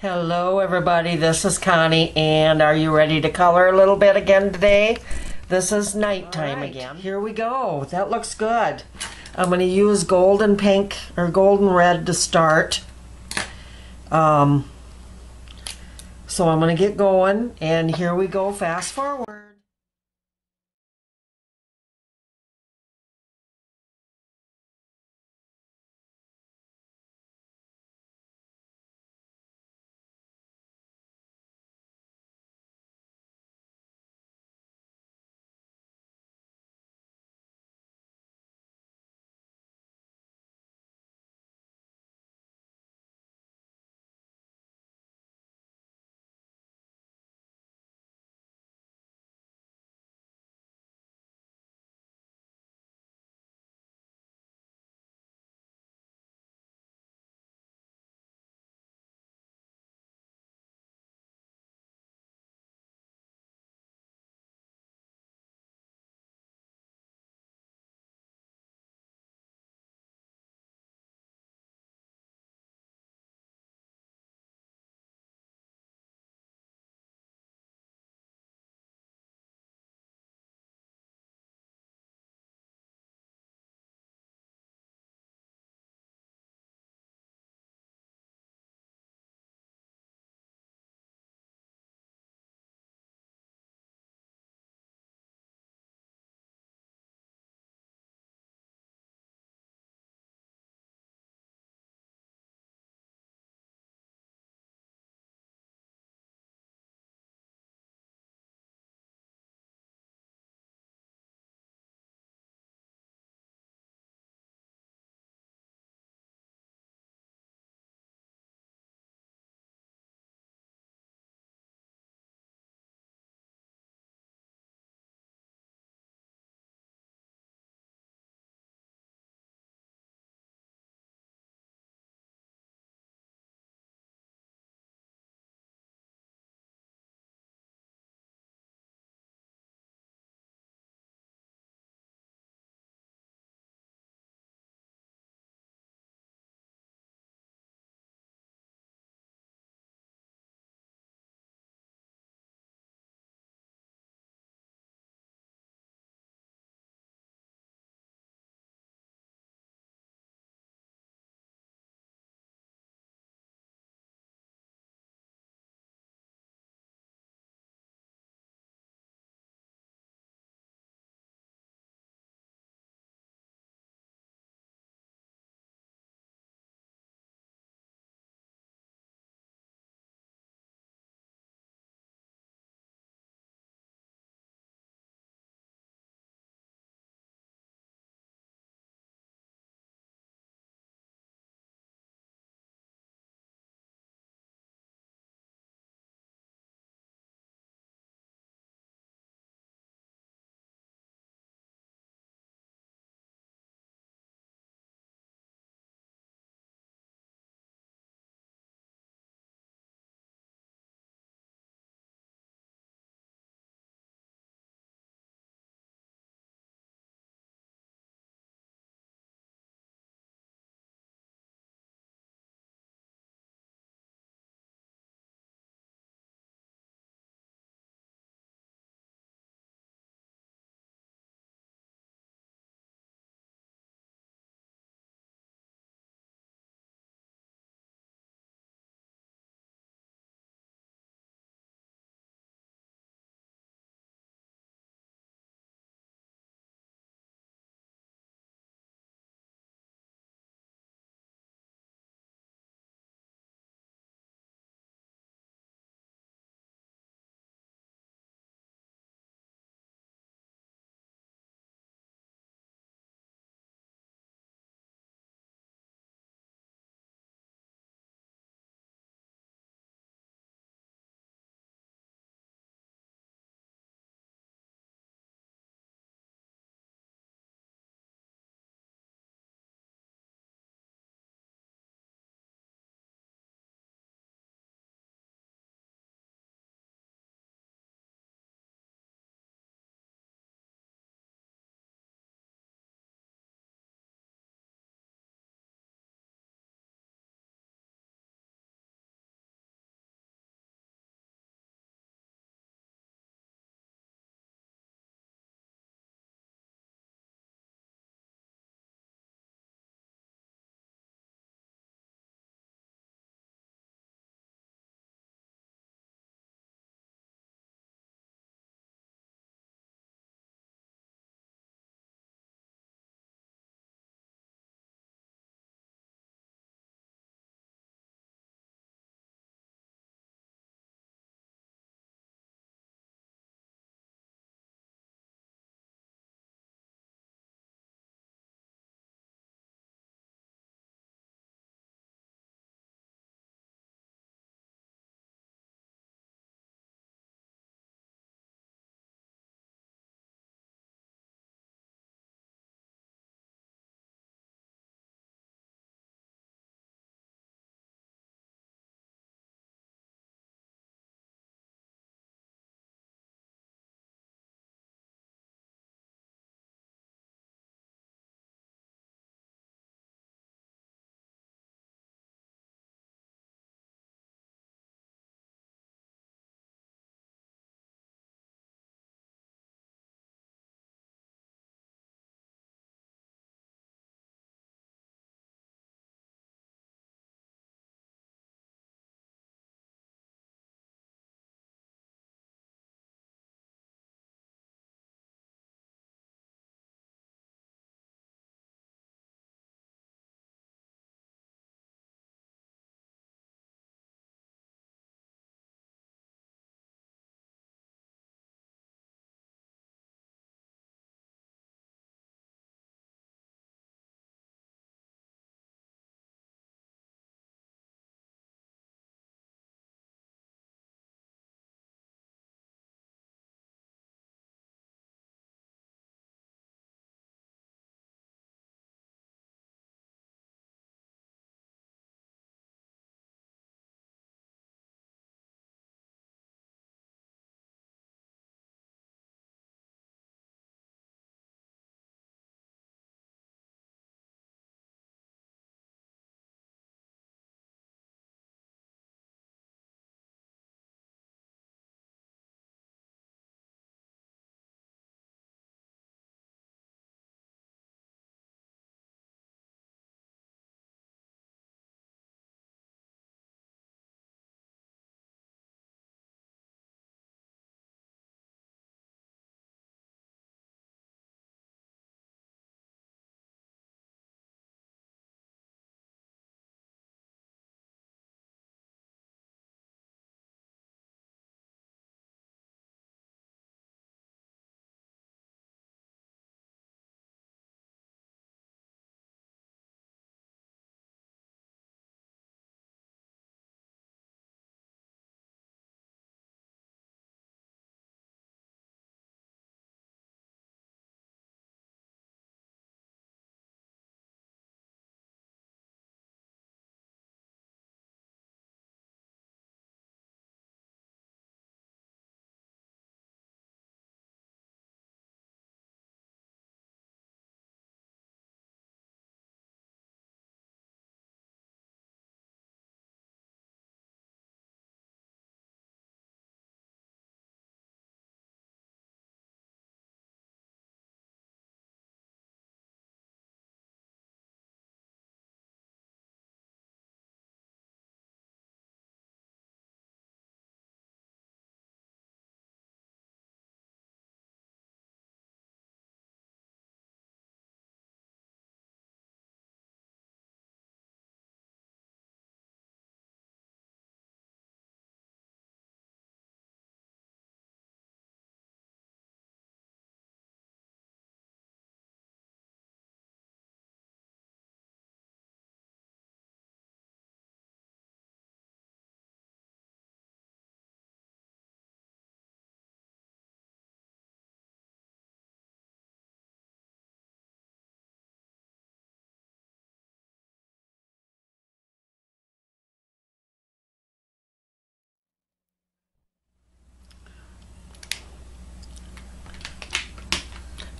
Hello, everybody. This is Connie, and are you ready to color a little bit again today? This is nighttime again. Here we go. That looks good. I'm going to use golden pink or golden red to start. Um, so I'm going to get going, and here we go. Fast forward.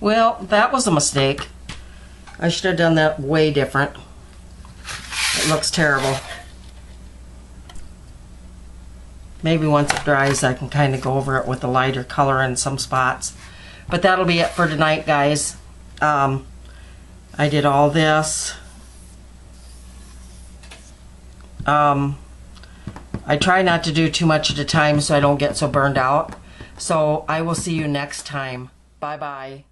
Well, that was a mistake. I should have done that way different. It looks terrible. Maybe once it dries, I can kind of go over it with a lighter color in some spots. But that'll be it for tonight, guys. Um, I did all this. Um, I try not to do too much at a time so I don't get so burned out. So I will see you next time. Bye bye.